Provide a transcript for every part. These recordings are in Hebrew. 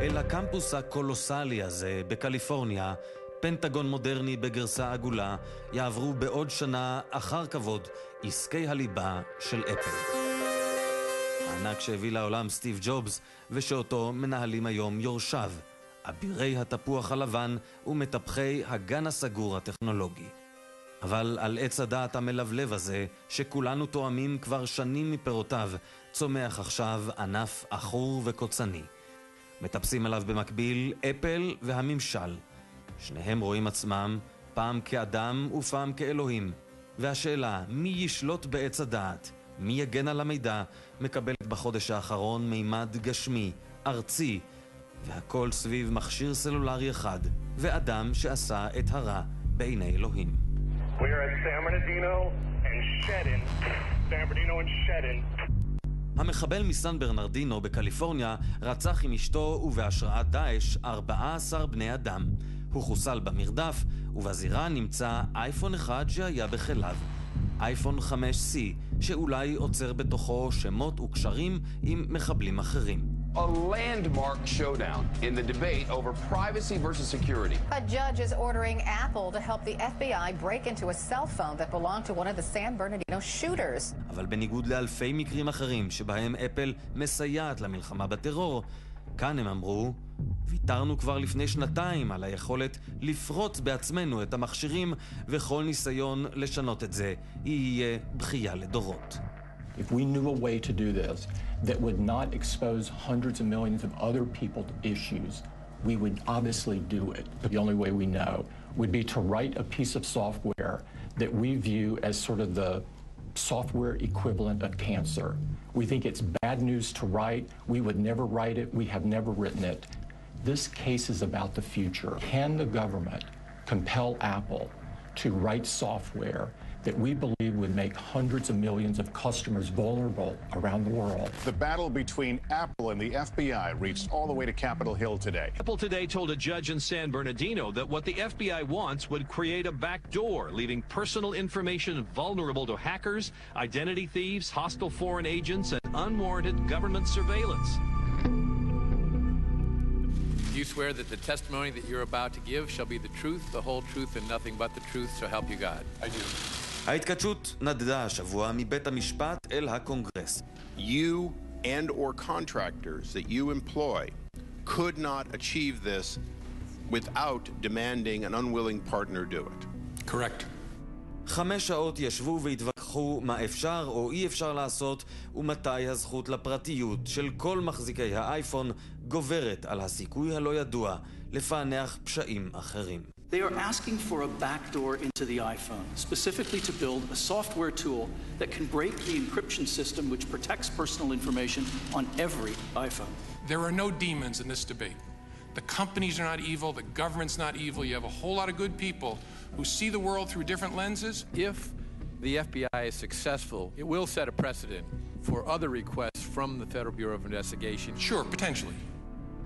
אל הקמפוס הקולוסלי הזה בקליפורניה, פנטגון מודרני בגרסה עגולה, יעברו בעוד שנה אחר כבוד עסקי הליבה של אפל. הענק שהביא לעולם סטיב ג'ובס, ושאותו מנהלים היום יורשיו, אבירי התפוח הלבן ומטפחי הגן הסגור הטכנולוגי. אבל על עץ הדעת המלבלב הזה, שכולנו תואמים כבר שנים מפירותיו, צומח עכשיו ענף עכור וקוצני. מטפסים עליו במקביל אפל והממשל. שניהם רואים עצמם פעם כאדם ופעם כאלוהים. והשאלה, מי ישלוט בעץ הדעת? מי יגן על המידע? מקבלת בחודש האחרון מימד גשמי, ארצי, והכל סביב מכשיר סלולרי אחד, ואדם שעשה את הרע בעיני אלוהים. המחבל מסן ברנרדינו בקליפורניה רצח עם אשתו ובהשראת דאעש 14 בני אדם. הוא חוסל במרדף, ובזירה נמצא אייפון אחד שהיה בכליו. אייפון 5C, שאולי עוצר בתוכו שמות וקשרים עם מחבלים אחרים. A landmark showdown in the debate over privacy versus security. A judge is ordering Apple to help the FBI break into a cell phone that belonged to one of the San Bernardino shooters. אבל בניגוד לאלפי מקרים אחרים שבהם אפל מסייעת למלחמה בטרור, כאן הם אמרו, ויתרנו כבר לפני שנתיים על היכולת לפרוץ בעצמנו את המכשירים, וכל ניסיון לשנות את זה יהיה בכייה לדורות. If we knew a way to do this that would not expose hundreds of millions of other people to issues, we would obviously do it. The only way we know would be to write a piece of software that we view as sort of the software equivalent of cancer. We think it's bad news to write. We would never write it. We have never written it. This case is about the future. Can the government compel Apple to write software that we believe would make hundreds of millions of customers vulnerable around the world. The battle between Apple and the FBI reached all the way to Capitol Hill today. Apple today told a judge in San Bernardino that what the FBI wants would create a backdoor, leaving personal information vulnerable to hackers, identity thieves, hostile foreign agents, and unwarranted government surveillance. Do you swear that the testimony that you're about to give shall be the truth, the whole truth, and nothing but the truth, so help you God? I do. ההתכתשות נדדה השבוע מבית המשפט אל הקונגרס. You and or contractors that you employ could not achieve this without demanding an unwilling partner do it. Correct. חמש שעות ישבו והתווכחו מה אפשר או אי אפשר לעשות ומתי הזכות לפרטיות של כל מחזיקי האייפון גוברת על הסיכוי הלא ידוע לפענח פשעים אחרים. They are asking for a backdoor into the iPhone, specifically to build a software tool that can break the encryption system which protects personal information on every iPhone. There are no demons in this debate. The companies are not evil, the government's not evil. You have a whole lot of good people who see the world through different lenses. If the FBI is successful, it will set a precedent for other requests from the Federal Bureau of Investigation. Sure, potentially.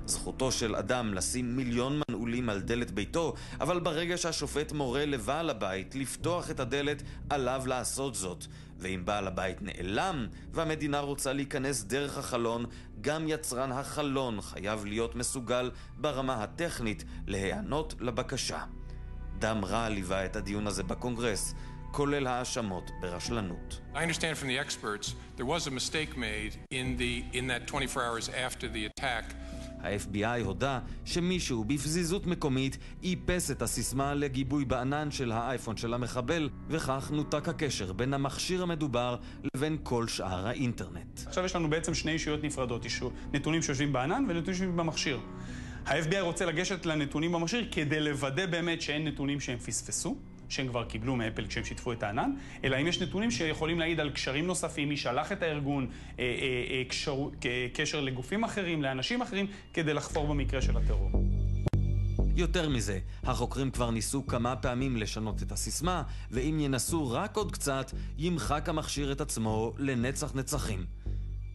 זכותו של אדם לשים מיליון מנעולים על דלת ביתו, אבל ברגע שהשופט מורה לבעל הבית לפתוח את הדלת, עליו לעשות זאת. ואם בעל הבית נעלם, והמדינה רוצה להיכנס דרך החלון, גם יצרן החלון חייב להיות מסוגל ברמה הטכנית להיענות לבקשה. דם רע ליווה את הדיון הזה בקונגרס, כולל האשמות ברשלנות. I understand from the experts there was a mistake made in the in that 24 hours after the attack. ה-FBI הודה שמישהו בפזיזות מקומית איפס את הסיסמה לגיבוי בענן של האייפון של המחבל, וכך נותק הקשר בין המכשיר המדובר לבין כל שאר האינטרנט. עכשיו יש לנו בעצם שני אישויות נפרדות, אישור, נתונים שיושבים בענן ונתונים שיושבים במכשיר. ה-FBI רוצה לגשת לנתונים במכשיר כדי לוודא באמת שאין נתונים שהם פספסו. שהם כבר קיבלו מאפל כשהם שיתפו את הענן, אלא אם יש נתונים שיכולים להעיד על קשרים נוספים, מי שלח את הארגון, אה, אה, אה, קשר, קשר לגופים אחרים, לאנשים אחרים, כדי לחפור במקרה של הטרור. יותר מזה, החוקרים כבר ניסו כמה פעמים לשנות את הסיסמה, ואם ינסו רק עוד קצת, ימחק המכשיר את עצמו לנצח נצחים.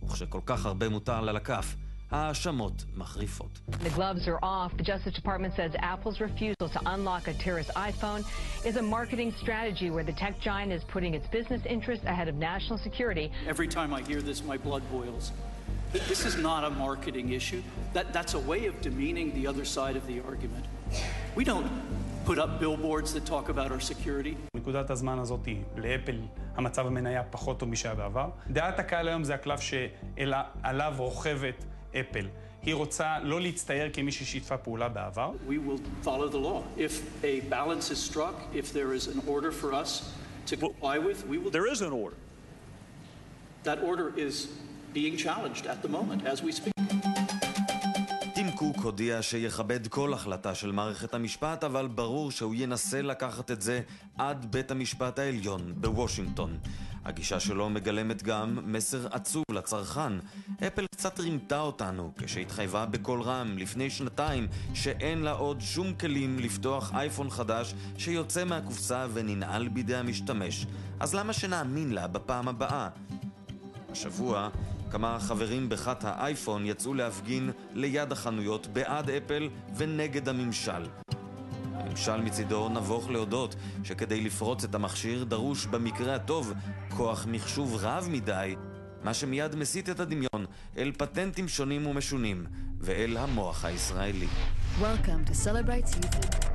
וכשכל כך הרבה מותר על ההאשמות מחריפות. The gloves are off. The Justice Department says Apple's refusal to unlock a terrorist iPhone is a marketing strategy where the tech giant is putting its business interests ahead of national security. Every time I hear this, my blood boils. This is not a marketing issue. That, that's a way of demeaning the other side of the argument. We don't put up billboards that talk about our security. נקודת הזמן הזאת היא לאפל המצב המניה פחות טוב משהיה בעבר. דעת הקהל היום זה הקלף שעליו רוכבת אפל. היא רוצה לא להצטייר כמי ששיתפה פעולה בעבר. We will follow the law. If a balance is struck, if there is an order for us to comply with, we will... There is an order. That order is being challenged at the moment as we speak. קוק הודיע שיכבד כל החלטה של מערכת המשפט, אבל ברור שהוא ינסה לקחת את זה עד בית המשפט העליון בוושינגטון. הגישה שלו מגלמת גם מסר עצוב לצרכן. אפל קצת רימתה אותנו כשהתחייבה בקול רם לפני שנתיים שאין לה עוד שום כלים לפתוח אייפון חדש שיוצא מהקופסה וננעל בידי המשתמש. אז למה שנאמין לה בפעם הבאה? השבוע כמה חברים בחת האייפון יצאו להפגין ליד החנויות בעד אפל ונגד הממשל. הממשל מצידו נבוך להודות שכדי לפרוץ את המכשיר דרוש במקרה הטוב כוח מחשוב רב מדי, מה שמיד מסיט את הדמיון אל פטנטים שונים ומשונים ואל המוח הישראלי. Welcome to Cellebrite Season.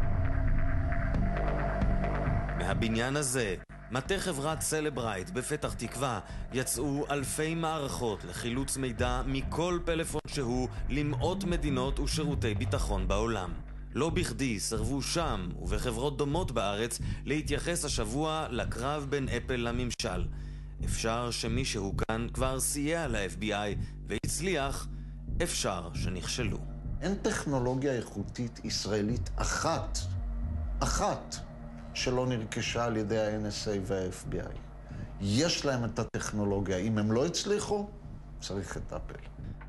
מהבניין הזה מטה חברת סלברייט בפתח תקווה יצאו אלפי מערכות לחילוץ מידע מכל פלאפון שהוא למאות מדינות ושירותי ביטחון בעולם. לא בכדי סירבו שם ובחברות דומות בארץ להתייחס השבוע לקרב בין אפל לממשל. אפשר שמישהו כאן כבר סייע ל-FBI והצליח, אפשר שנכשלו. אין טכנולוגיה איכותית ישראלית אחת, אחת, שלא נרכשה על ידי ה-NSA וה-FBI. יש להם את הטכנולוגיה. אם הם לא הצליחו, צריך את אפל.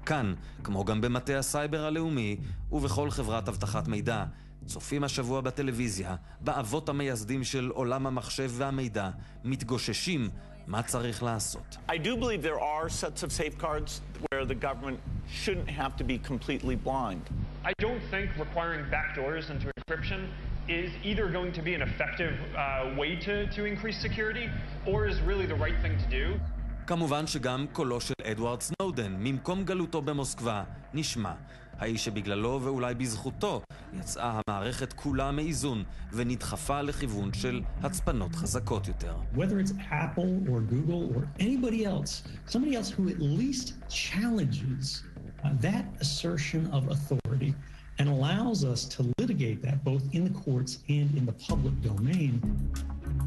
כאן, כמו גם במטה הסייבר הלאומי ובכל חברת אבטחת מידע, צופים השבוע בטלוויזיה, באבות המייסדים של עולם המחשב והמידע, מתגוששים מה צריך לעשות. I do believe there are sets of safeguards where the government shouldn't have to be completely blind. I don't think requiring backdoors into encryption is either going to be an effective uh, way to, to increase security or is really the right thing to do. כמובן שגם קולו של אדוארד סנודן, ממקום גלותו במוסקבה, נשמע. האיש שבגללו ואולי בזכותו יצאה המערכת כולה מאיזון ונדחפה לכיוון של הצפנות חזקות יותר. Whether it's Apple or Google or anybody else, somebody else who at least challenges uh, that assertion of authority and allows us to litigate that both in the courts and in the public domain.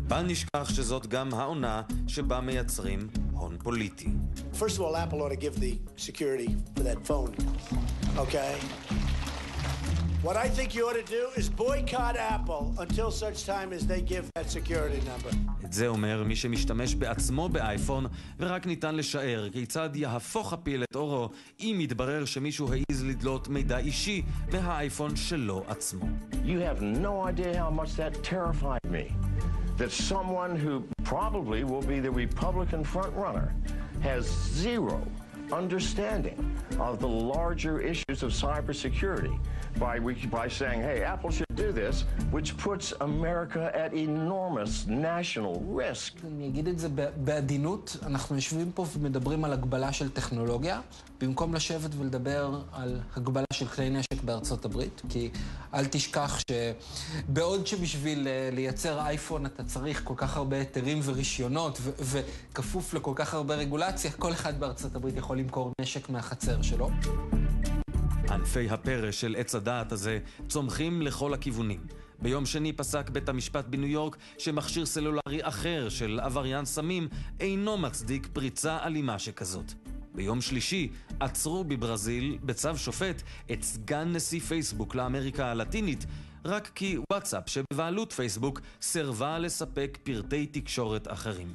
בל נשכח שזאת גם העונה שבה מייצרים הון פוליטי. First of all, Apple ought to give the security for that phone, okay? What I think you ought to do is boycott Apple until such time as they give that security number. את זה אומר מי שמשתמש בעצמו באייפון, ורק ניתן לשער כיצד יהפוך הפיל את אורו אם יתברר שמישהו העז לדלות מידע אישי מהאייפון שלו עצמו. You have no idea how much that terrified me. That someone who probably will be the Republican frontrunner has zero understanding of the larger issues of cybersecurity by, we by saying, hey, Apple should do this, which puts America at enormous national risk. אני אגיד את זה בעדינות, אנחנו יושבים פה ומדברים על הגבלה של טכנולוגיה, במקום לשבת ולדבר על הגבלה של כלי נשק בארצות הברית, כי אל תשכח שבעוד שבשביל לייצר אייפון אתה צריך כל כך הרבה היתרים ורישיונות וכפוף לכל כך הרבה רגולציה, כל אחד בארצות הברית יכול למכור נשק מהחצר שלו. ענפי הפרא של עץ הדעת הזה צומחים לכל הכיוונים. ביום שני פסק בית המשפט בניו יורק שמכשיר סלולרי אחר של עבריין סמים אינו מצדיק פריצה אלימה שכזאת. ביום שלישי עצרו בברזיל בצו שופט את סגן נשיא פייסבוק לאמריקה הלטינית רק כי וואטסאפ שבבעלות פייסבוק סירבה לספק פרטי תקשורת אחרים.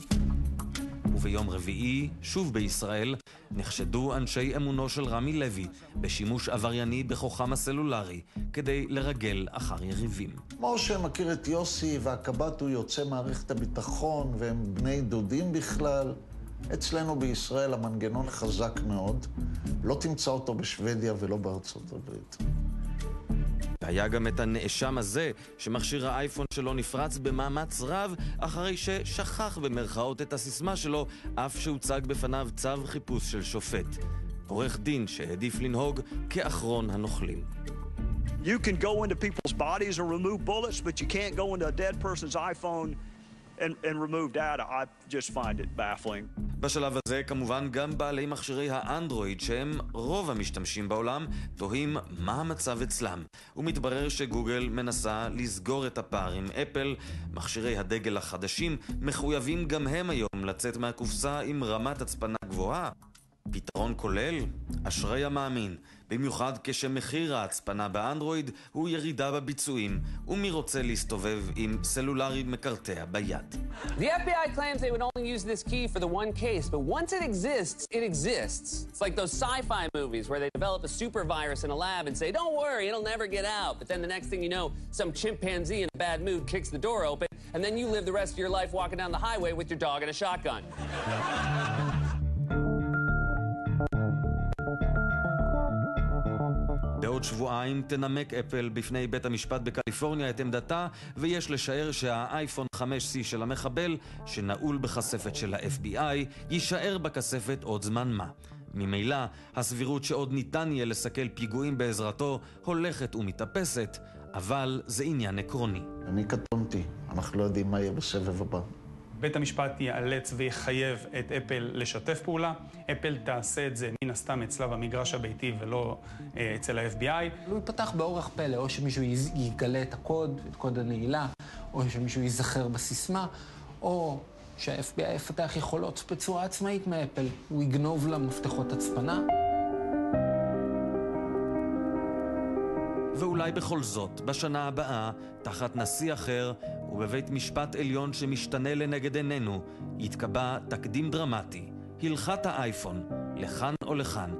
וביום רביעי, שוב בישראל, נחשדו אנשי אמונו של רמי לוי בשימוש עברייני בכוחם הסלולרי כדי לרגל אחר יריבים. משה מכיר את יוסי והקב"ט הוא יוצא מערכת הביטחון והם בני דודים בכלל. אצלנו בישראל המנגנון חזק מאוד. לא תמצא אותו בשוודיה ולא בארצות הברית. והיה גם את הנאשם הזה, שמכשיר האייפון שלו נפרץ במאמץ רב, אחרי ששכח במרכאות את הסיסמה שלו, אף שהוצג בפניו צו חיפוש של שופט. עורך דין שהעדיף לנהוג כאחרון הנוכלים. You can go into people's bodies and remove bullets, but you can't go into a dead person's iPhone and, and remove data. I just find it baffling. בשלב הזה כמובן גם בעלי מכשירי האנדרואיד שהם רוב המשתמשים בעולם תוהים מה המצב אצלם. ומתברר שגוגל מנסה לסגור את הפער עם אפל. מכשירי הדגל החדשים מחויבים גם הם היום לצאת מהקופסה עם רמת הצפנה גבוהה. פתרון כולל? אשרי המאמין. במיוחד כשמחיר ההצפנה באנדרואיד הוא ירידה בביצועים, ומי רוצה להסתובב עם סלולרי מקרטע ביד. The FBI claims they would only use this key for the one case, but once it exists, it exists. It's like those sci-fi movies where they develop a super virus in a lab and say, don't worry, it'll never get out. But then the next thing you know, some chimpanzee in a bad mood kicks the door open, and then you live the rest of your life walking down the highway with your dog and a shotgun. בעוד שבועיים תנמק אפל בפני בית המשפט בקליפורניה את עמדתה, ויש לשער שהאייפון 5C של המחבל, שנעול בכספת של ה-FBI, יישאר בכספת עוד זמן מה. ממילא, הסבירות שעוד ניתן יהיה לסכל פיגועים בעזרתו הולכת ומתאפסת, אבל זה עניין עקרוני. אני קטונתי, אנחנו לא יודעים מה יהיה בסבב הבא. בית המשפט ייאלץ ויחייב את אפל לשתף פעולה. אפל תעשה את זה מן הסתם אצלה במגרש הביתי ולא אה, אצל ה-FBI. הוא ייפתח באורח פלא, או שמישהו יגלה את הקוד, את קוד הנעילה, או שמישהו ייזכר בסיסמה, או שה-FBI יפתח יכולות בצורה עצמאית מאפל. הוא יגנוב לה מפתחות הצפנה. ואולי בכל זאת, בשנה הבאה, תחת נשיא אחר ובבית משפט עליון שמשתנה לנגד עינינו, יתקבע תקדים דרמטי, הלכת האייפון, לכאן או לכאן.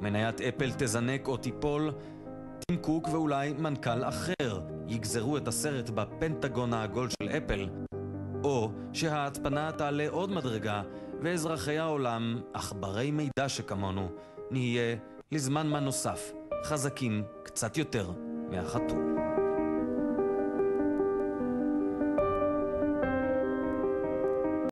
מניית אפל תזנק או תיפול, טים קוק ואולי מנכ"ל אחר יגזרו את הסרט בפנטגון העגול של אפל, או שההצפנה תעלה עוד מדרגה, ואזרחי העולם, עכברי מידע שכמונו, נהיה לזמן מה נוסף. חזקים קצת יותר מהחתול.